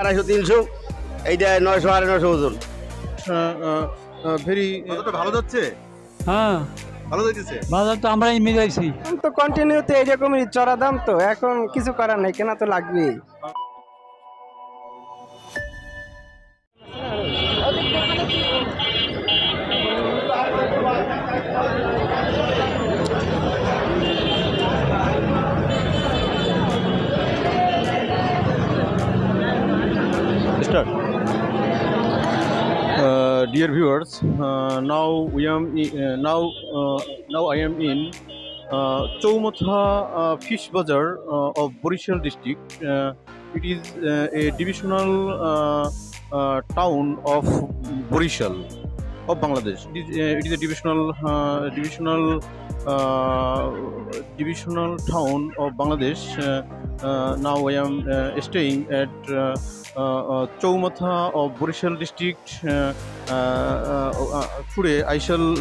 আড়াইশো তিনশো এইটা নয়শো আড়াই নয়শো ওজন। ভেরি ভালো যাচ্ছে? হ্যাঁ। ভালো বাজার তো আমরাই মিলাইছি। তো কন্টিনিউতে এইরকমই চড়া দাম তো এখন কিছু করার নেই কেনা তো লাগবেই। Dear viewers, uh, now we am i- uh, now uh, now I am in uh, Choumotha uh, Fish Bazar uh, of Borishal district. Uh, it is uh, a divisional uh, uh, town of Borishal of Bangladesh. It is, uh, it is a divisional uh, divisional uh, divisional town of Bangladesh. Uh, uh, now I am staying at Chowmatha of Borishal district. Today I shall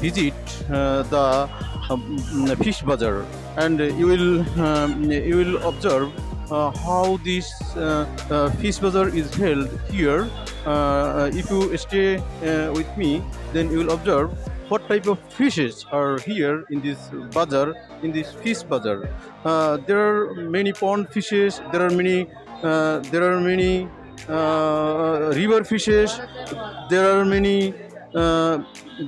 visit the fish bazaar and you will um, you will observe uh, how this uh, uh, fish bazaar is held here. If you stay with me, then you will observe what type of fishes are here in this bazaar, in this fish bazaar. Uh, there are many pond fishes. There are many. Uh, there are many uh, river fishes. There are many. Uh,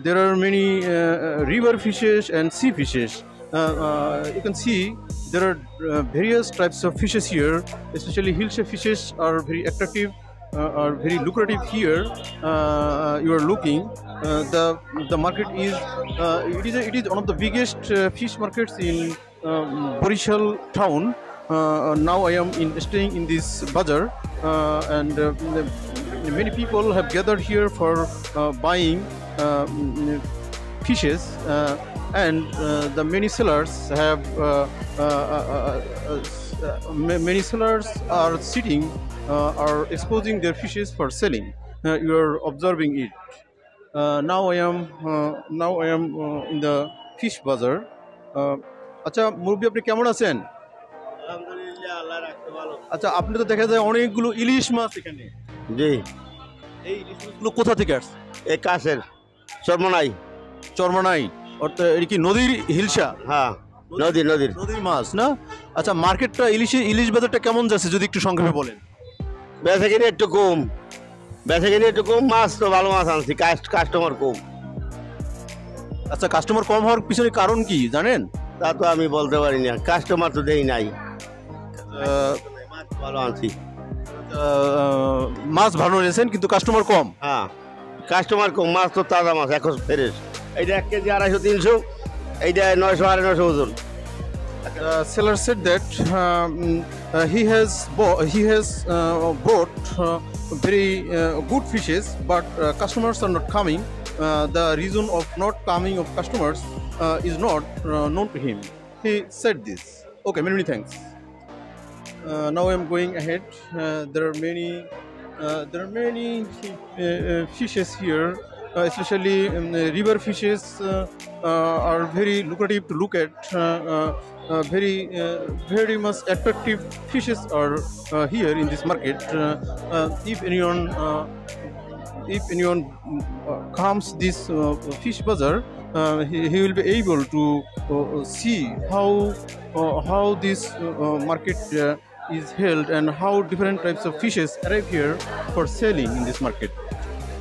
there are many uh, river fishes and sea fishes. Uh, you can see there are various types of fishes here. Especially hillshire fishes are very attractive, are very lucrative here. Uh, you are looking. Uh, the the market is uh, it is a, it is one of the biggest uh, fish markets in um, Borishal town. Uh, now I am in, staying in this bazaar, uh, and uh, many people have gathered here for uh, buying uh, fishes, uh, and uh, the many sellers have uh, uh, uh, uh, uh, many sellers are sitting, uh, are exposing their fishes for selling. Uh, you are observing it. Uh, now I am uh, now I am uh, in the fish bazaar. Uh, আচ্ছা মুরব্বী আপনি কেমন আছেন আচ্ছা আপনি তো দেখা যায় অনেকগুলো ইলিশ মাছ এখানে জি এই ইলিশ মাছগুলো কোথা থেকে আসছে এই কাছের চর্মনাই চর্মনাই অর্থাৎ এটা কি নদীর হিলসা হ্যাঁ নদী নদীর। নদীর মাছ না? আচ্ছা মার্কেটটা ইলিশ ইলিশ বাজারটা কেমন যাচ্ছে যদি একটু সংক্ষেপে বলেন? বেচা কিনে একটু কম। বেচা কিনে একটু কম মাছ তো ভালো মাছ আনছি কাস্টমার কম। আচ্ছা কাস্টমার কম হওয়ার পিছনে কারণ কি জানেন? তা তো আমি বলতে পারি না কাস্টমার তো দেই নাই। মাছ ভালো আনছি। মাছ ভালো নিয়েছেন কিন্তু কাস্টমার কম। হ্যাঁ কাস্টমার কম মাছ তো তাজা মাছ এখন ফ্রেশ। এইটা এক কেজি আড়াইশো তিনশো এইটা নয়শো আড়াই নয়শো ওজন Uh, seller said that um, uh, he has he has uh, bought uh, very uh, good fishes, but uh, customers are not coming. Uh, the reason of not coming of customers uh, is not uh, known to him. He said this. Okay, many, many thanks. Uh, now I'm going ahead. Uh, there are many uh, there are many uh, uh, fishes here. Uh, especially um, river fishes uh, uh, are very lucrative to look at. Very very much attractive fishes are here in this market. If anyone if anyone comes this fish bazaar, uh, he, he will be able to uh, see how uh, how this market is held and how different types of fishes arrive here for selling in this market.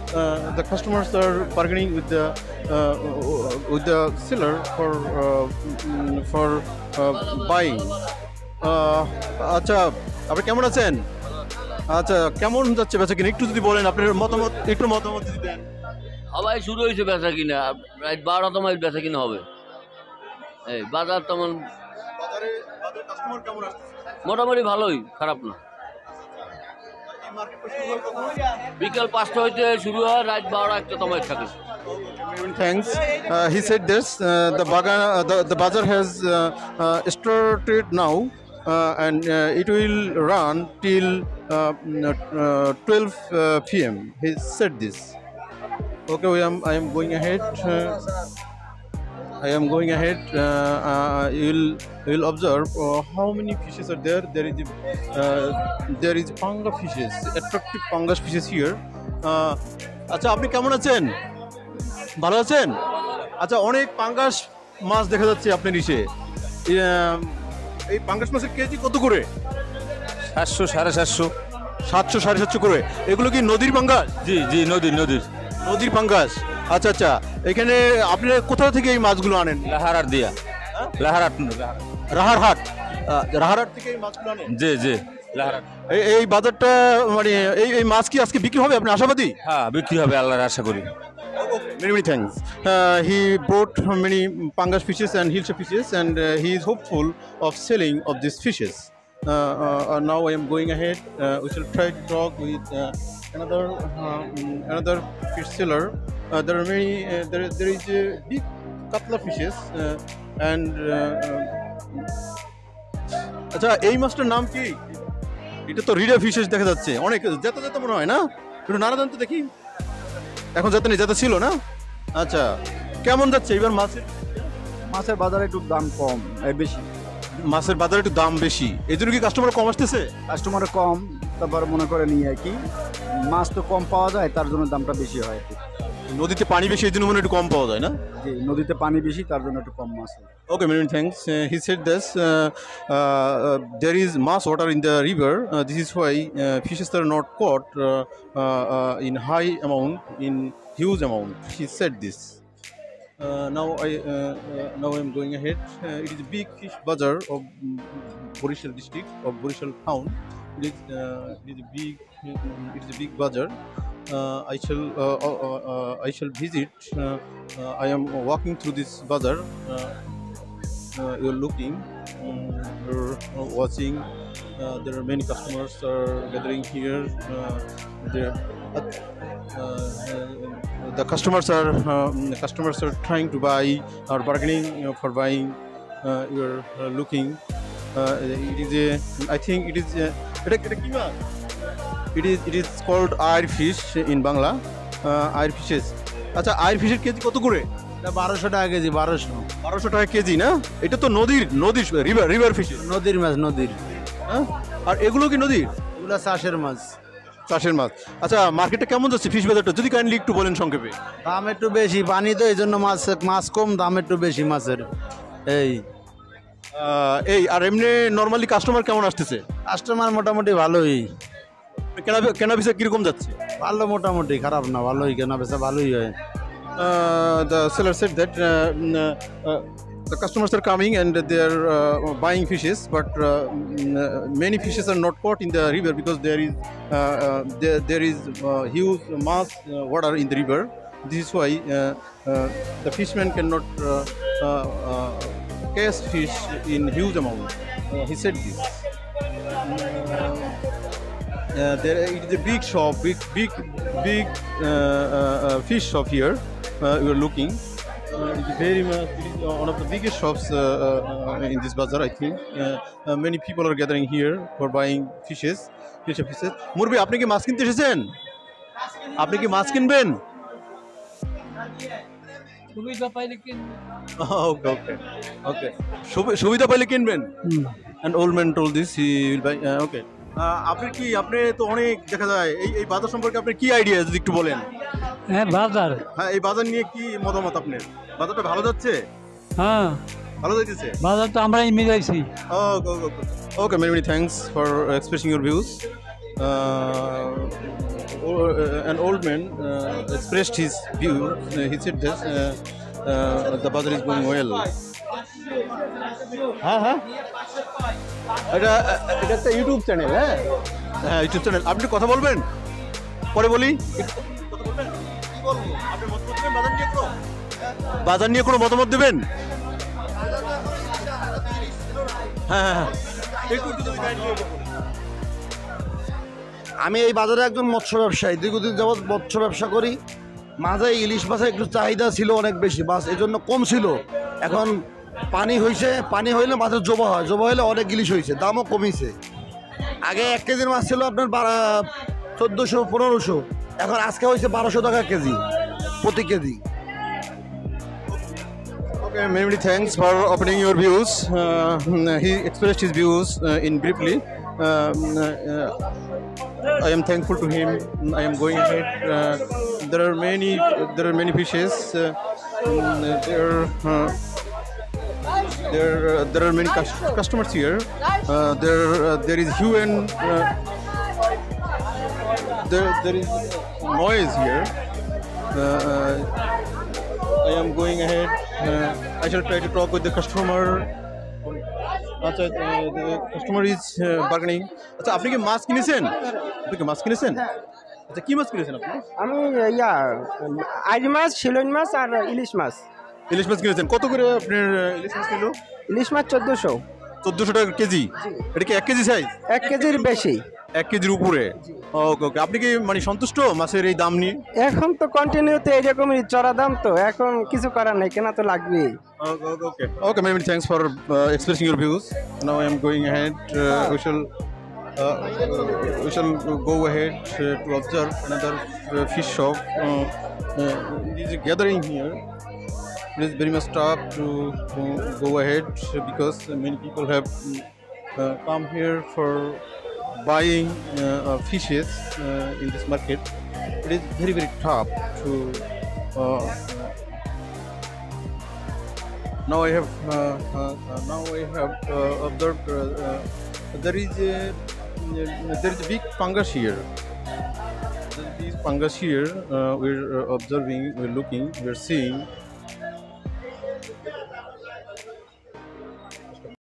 Uh, the customers are bargaining with the uh, with the seller for uh, for uh, buying. আচ্ছা আপনি কেমন আছেন? আচ্ছা কেমন যাচ্ছে বেচা কিনা? একটু যদি বলেন আপনার মতামত একটু মতামত যদি দেন। সবাই শুরু হয়েছে বেচা কিনা বারোটা মাইল বেচা কিনা হবে। এই বাজার তেমন মোটামুটি ভালোই খারাপ না। বিকেল পাঁচটা হইতে শুরু হয় রাত বারোটা একটা তোমায় থাকে Thanks. Uh, he said this. Uh, the bagan, uh, the, the bazaar has uh, uh, started now, uh, and uh, it will run till uh, mm, uh, 12 uh, p.m. He said this. Okay, I am I am going ahead. Uh, I am going ahead. Uh, uh, you'll you'll observe uh, how many fishes are there. There is uh, there is panga fishes, attractive pangas fishes here. Uh, আচ্ছা আপনি কেমন আছেন ভালো আছেন আচ্ছা অনেক পাঙ্গাস মাছ দেখা যাচ্ছে আপনার ইসে এই পাঙ্গাস মাছের কেজি কত করে সাতশো সাড়ে সাতশো সাতশো সাড়ে সাতশো করে এগুলো কি নদীর পাঙ্গাস জি জি নদীর নদীর নদীর পাঙ্গাস আচ্ছা আচ্ছা। এখানে আপনি কোথাও থেকে এই মাছগুলো আনেন? লাহারার দিয়া। হ্যাঁ? লাহারাট রাহারহাট। রাহারহাট থেকে এই মাছগুলো আনেন? জি জি এই বাজারটা মানে এই এই মাছ কি আজকে বিক্রি হবে? আপনি আশাবাদী? হ্যাঁ বিক্রি হবে আল্লাহর আশা করি। Many many thanks he bought many pangas fishes and hilsa fishes and he is hopeful of selling of this fishes now I am going ahead we shall try to talk with another another fish seller Uh, there are many. Uh, there, there is a big katla fishes, uh, and. Uh, আচ্ছা এই মাছটার নাম কি? এটা তো read a fishes দেখা যাচ্ছে। অনেক যেতে যেতে মনে হয় না? একটু নাড়া দেন তো দেখি। এখন যাতে নেই যাতে ছিল না? আচ্ছা কেমন যাচ্ছে এবার মাছের? মাছের বাজারে একটু দাম কম বেশি। মাছের বাজারে একটু দাম বেশি। এই জন্য কি কাস্টমার কম আসতেছে? কাস্টমার কম তারপর মনে করে নিয়ে আর কি। মাছ তো কম পাওয়া যায় তার জন্য দামটা বেশি হয় আর কি। নদীতে পানি বেশি এই জন্য মনে একটু কম পাওয়া যায় না যে নদীতে পানি বেশি তার জন্য একটু কম মাছ হয়। Okay, many thanks. Uh, he said this. Uh, uh, uh, there is mass water in the river. Uh, this is why uh, fishes are not caught uh, uh, uh, in high amount, in huge amount. He said this. Uh, now I uh, uh, now I am going ahead. Uh, it is a big fish bazaar of mm, Borishal district of Borishal town. It is, uh, it is a big it is a big bazaar. Uh, I shall uh, uh, uh I shall visit. Uh, uh, I am walking through this bazaar. You're looking, um, you're watching. There are many customers are gathering here. There, the customers are um, the customers are trying to buy or bargaining you know, for buying. You're looking. It is a. I think it is. A, এটা এটা কি মাছ? It is it is called air fish in Bangla. Uh, air fishes. আচ্ছা আয়ের ফিশের KG কত করে? বারোশো টাকা KG বারোশো। বারোশো টাকা কেজি না? এটা তো নদীর নদীর রিভার রিভার ফিশ নদীর মাছ নদীর। হ্যাঁ? আর এগুলো কি নদীর? এগুলো চাষের মাছ। চাষের মাছ। আচ্ছা মার্কেটে কেমন যাচ্ছে ফিশ বাজারটা যদি কাইন্ডলি একটু বলেন সংক্ষেপে। দাম একটু বেশি পানি তো এই জন্য মাছ মাছ কম দাম একটু বেশি মাছের। এই। এই আর এমনি নর্মালি কাস্টমার কেমন আসতেছে? কাস্টমার মোটামুটি ভালোই। কেনা কেনা ভিসা কিরকম যাচ্ছে ভালো মোটামুটি খারাপ না ভালোই কেনা বেচা ভালোই হয় the seller set that the customers are coming and they are uh, buying fishes but uh, mm, many fishes are not caught in the river because there is uh, uh, there, there is uh, huge mass uh, water in the river this is why uh, uh, the fishermen cannot uh, uh, uh, catch fish in huge amount uh, he said this uh, there it is a big shop, big, big, big uh, uh, uh, fish shop here. Uh, we are looking. Uh, it is very much it is one of the biggest shops uh, uh, in this bazaar, I think. Uh, uh, many people are gathering here for buying fishes, fish fishes. মুরবি আপনি কি মাছ কিনতে এসেছেন আপনি কি মাছ কিনবেন সুবিধা পাইলে কিনবো। ওকে ওকে ওকে সুবিধা পাইলে কিনবেন and old man told this he will buy okay আপনি কি আপনি তো অনেক দেখা যায় এই এই বাজার সম্পর্কে আপনি কি আইডিয়া যদি একটু বলেন? হ্যাঁ বাজার। হ্যাঁ এই বাজার নিয়ে কি মতামত আপনার? বাজারটা ভালো যাচ্ছে? হ্যাঁ। ভালো যাচ্ছে বাজার তো আমরাই মিলাইছি। Okay okay okay many many thanks for expressing your views an old man uh, expressed his view. Uh, he said this uh, uh, the bazaar is going well. হ্যাঁ হ্যাঁ। এটা এটা ইউটিউব চ্যানেল হ্যাঁ? হ্যাঁ ইউটিউব চ্যানেল আপনি কথা বলবেন? পরে বলি। বাজার নিয়ে কোনো? মতামত দেবেন? হ্যাঁ হ্যাঁ হ্যাঁ। আমি এই বাজারে একজন মৎস্য ব্যবসায়ী। দীর্ঘদিন যাবৎ মৎস্য ব্যবসা করি। মাঝে ইলিশ মাছের একটু চাহিদা ছিল অনেক বেশি। মাছ এই জন্য কম ছিল। এখন পানি হয়েছে পানি হইলে মাছের জবা হয়, জবো হইলে অনেক গিলিশ হয়েছে দামও কমিছে। আগে এক কেজির মাছ ছিল আপনার চোদ্দোশো, পনেরোশো, এখন আজকে হয়েছে বারোশো টাকা কেজি, প্রতি KG. Okay memory thanks for opening your views he express his views in briefly I am thankful to him I am going head there are many there are many fishes there there, uh, there are many cus- customers here. Uh, there, uh, there is hue and uh, there, there is noise here. Uh, uh, I am going ahead. Uh, I shall try to talk with the customer. আচ্ছা the customer is uh, bargaining. আচ্ছা আপনি কি মাছ কিনেছেন আপনি কি মাছ কিনেছেন আচ্ছা কি মাছ কিনেছেন আপনি আমি ইয়া আইজ মাছ শিলন মাছ আর ইলিশ মাছ ইলিশ মাছ কিনেছেন? কত করে আপনার ইলিশ মাছ কিলো? ইলিশ মাছ চোদ্দোশো। চোদ্দোশো টাকা কেজি? এটা কি এক কেজি সাইজ এক কেজির বেশি। এক কেজির উপরে? ওকে ওকে। আপনি কি মানে সন্তুষ্ট মাছের এই দাম নিয়ে? এখন তো কন্টিনিউতে এইরকমই চড়া দাম তো। এখন কিছু করার নাই কেনা তো লাগবেই। ওকে ওকে okay. Okay, many, many thanks for uh, expressing your views. Now I am going ahead. Uh, we shall uh, we shall go ahead uh, to observe is very much tough to go ahead because many people have uh, come here for buying uh, uh, fishes uh, in this market. It is very very tough to. Uh, now I have uh, now I have observed there is a there is a big fungus here. There is fungus here. We're observing, we're looking, we're seeing